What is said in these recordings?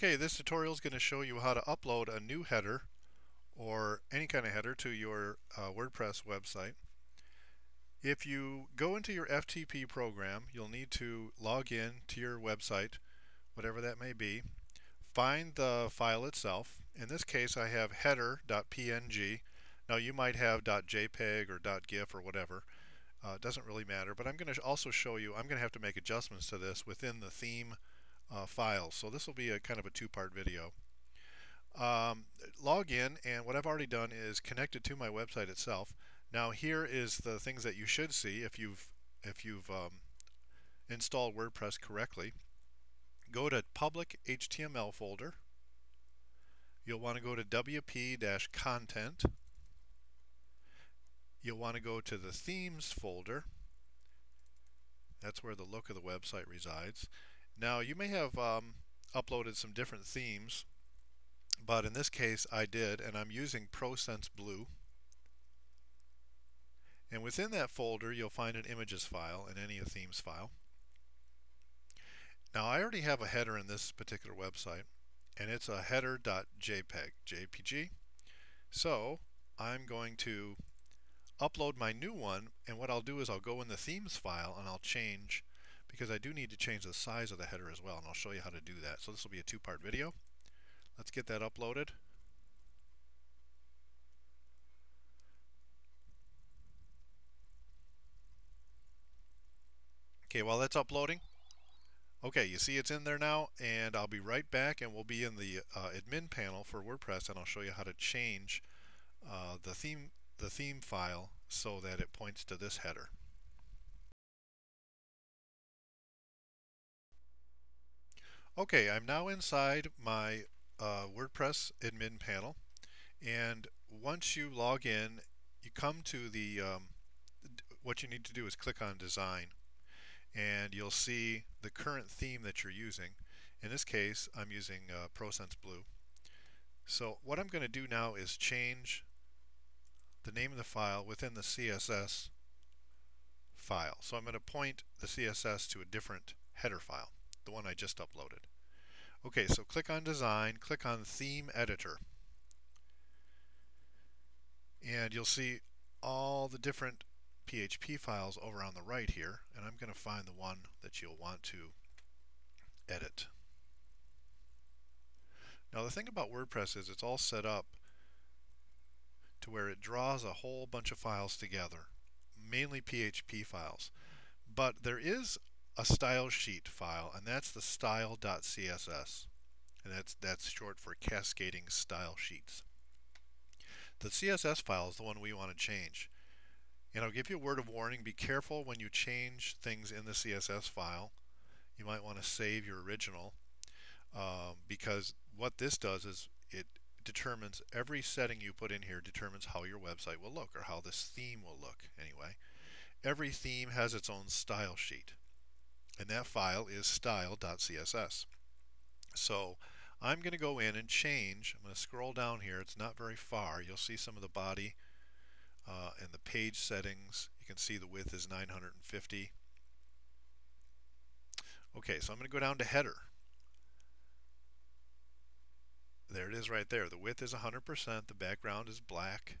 Okay, this tutorial is going to show you how to upload a new header or any kind of header to your uh, WordPress website. If you go into your FTP program, you'll need to log in to your website, whatever that may be. Find the file itself. In this case, I have header.png. Now you might have .jpeg or .gif or whatever. Uh, it doesn't really matter, but I'm going to also show you, I'm going to have to make adjustments to this within the theme uh, files. So this will be a kind of a two-part video. Um, log in and what I've already done is connected to my website itself. Now here is the things that you should see if you've if you've um, installed WordPress correctly. Go to public HTML folder. You'll want to go to WP-content. You'll want to go to the themes folder. That's where the look of the website resides. Now you may have um, uploaded some different themes, but in this case I did, and I'm using ProSense Blue. And within that folder you'll find an images file and any themes file. Now I already have a header in this particular website, and it's a header.jpg, JPG. So I'm going to upload my new one, and what I'll do is I'll go in the themes file and I'll change because I do need to change the size of the header as well and I'll show you how to do that. So this will be a two-part video. Let's get that uploaded. Okay, while that's uploading, okay, you see it's in there now, and I'll be right back, and we'll be in the uh, admin panel for WordPress, and I'll show you how to change uh, the theme the theme file so that it points to this header. Okay, I'm now inside my uh, WordPress admin panel and once you log in you come to the um, what you need to do is click on design and you'll see the current theme that you're using. In this case I'm using uh, ProSense Blue. So what I'm going to do now is change the name of the file within the CSS file. So I'm going to point the CSS to a different header file the one I just uploaded. Okay, so click on Design, click on Theme Editor. And you'll see all the different PHP files over on the right here, and I'm going to find the one that you'll want to edit. Now the thing about WordPress is it's all set up to where it draws a whole bunch of files together, mainly PHP files. But there is a style sheet file, and that's the style.css. And that's, that's short for cascading style sheets. The CSS file is the one we want to change. And I'll give you a word of warning, be careful when you change things in the CSS file. You might want to save your original um, because what this does is it determines every setting you put in here determines how your website will look or how this theme will look anyway. Every theme has its own style sheet and that file is style.css. So I'm going to go in and change. I'm going to scroll down here. It's not very far. You'll see some of the body uh, and the page settings. You can see the width is 950. Okay, so I'm going to go down to header. There it is right there. The width is 100%. The background is black.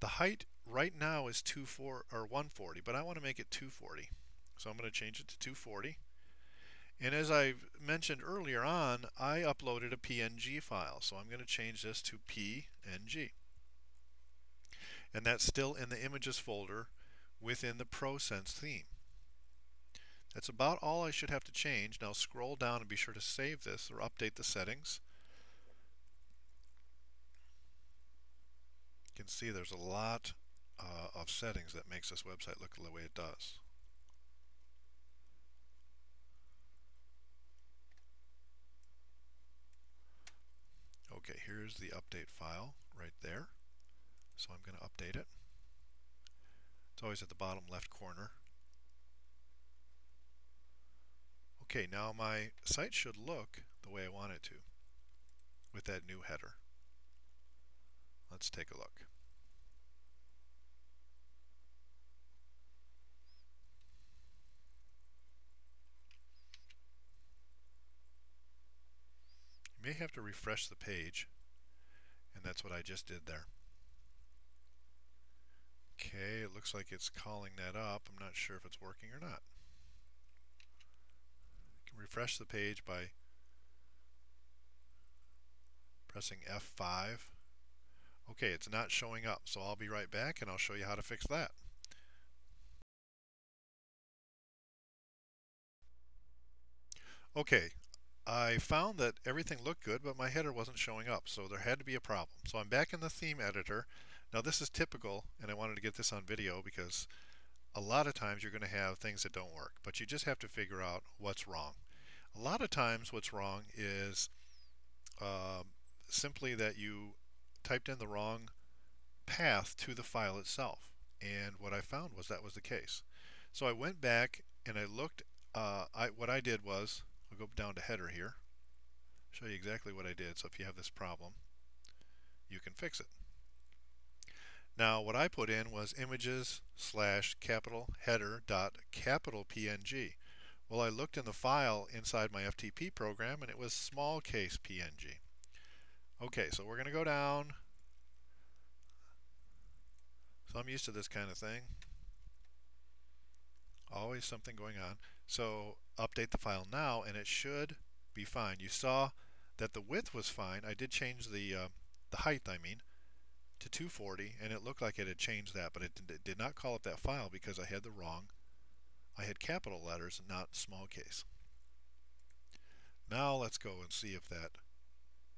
The height right now is 24 or 140, but I want to make it 240. So I'm going to change it to 240. And as I mentioned earlier on, I uploaded a PNG file. So I'm going to change this to PNG. And that's still in the images folder within the ProSense theme. That's about all I should have to change. Now scroll down and be sure to save this or update the settings. You can see there's a lot uh, of settings that makes this website look the way it does. Okay, here's the update file right there. So I'm going to update it. It's always at the bottom left corner. Okay, now my site should look the way I want it to with that new header. Let's take a look. Have to refresh the page and that's what I just did there. Okay, it looks like it's calling that up. I'm not sure if it's working or not. You can refresh the page by pressing F5. Okay, it's not showing up, so I'll be right back and I'll show you how to fix that. Okay, I found that everything looked good, but my header wasn't showing up, so there had to be a problem. So I'm back in the theme editor. Now this is typical, and I wanted to get this on video because a lot of times you're going to have things that don't work, but you just have to figure out what's wrong. A lot of times what's wrong is uh, simply that you typed in the wrong path to the file itself. And what I found was that was the case. So I went back and I looked, uh, I, what I did was, I'll go down to header here, show you exactly what I did. So if you have this problem, you can fix it. Now what I put in was images slash capital header dot capital PNG. Well I looked in the file inside my FTP program and it was small case PNG. Okay, so we're going to go down. So I'm used to this kind of thing. Always something going on. So update the file now and it should be fine. You saw that the width was fine. I did change the, uh, the height, I mean, to 240 and it looked like it had changed that, but it did not call up that file because I had the wrong, I had capital letters, not small case. Now let's go and see if that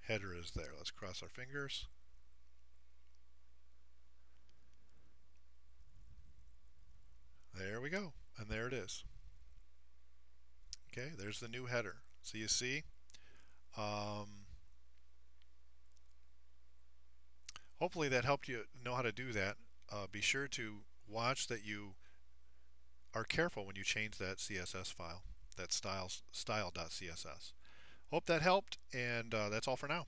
header is there. Let's cross our fingers. There we go. And there it is. Okay, there's the new header. So you see, um, hopefully that helped you know how to do that. Uh, be sure to watch that you are careful when you change that CSS file, that styles, style.css. Hope that helped, and uh, that's all for now.